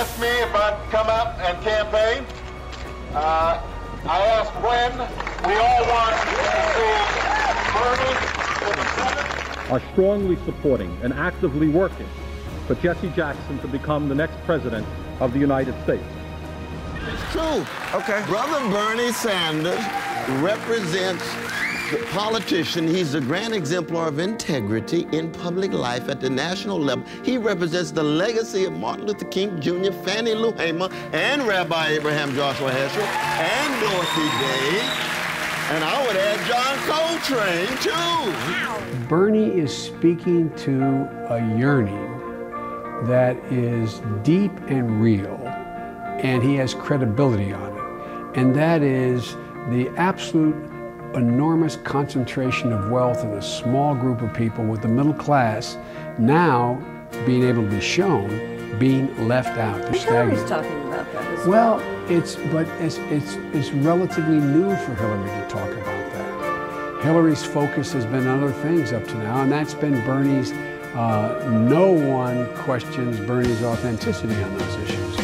me if I'd come out and campaign. Uh, I asked when. We all want to see Bernie in the Senate. are strongly supporting and actively working for Jesse Jackson to become the next president of the United States. It's true. Okay. Brother Bernie Sanders represents politician. He's a grand exemplar of integrity in public life at the national level. He represents the legacy of Martin Luther King Jr., Fannie Lou Hamer, and Rabbi Abraham Joshua Heschel, and Dorothy Day. And I would add John Coltrane, too. Bernie is speaking to a yearning that is deep and real, and he has credibility on it. And that is the absolute enormous concentration of wealth in a small group of people with the middle class now being able to be shown being left out. They're Hillary's stagnant. talking about that as Well, well. it's but it's it's it's relatively new for Hillary to talk about that. Hillary's focus has been on other things up to now, and that's been Bernie's. Uh, no one questions Bernie's authenticity on those issues.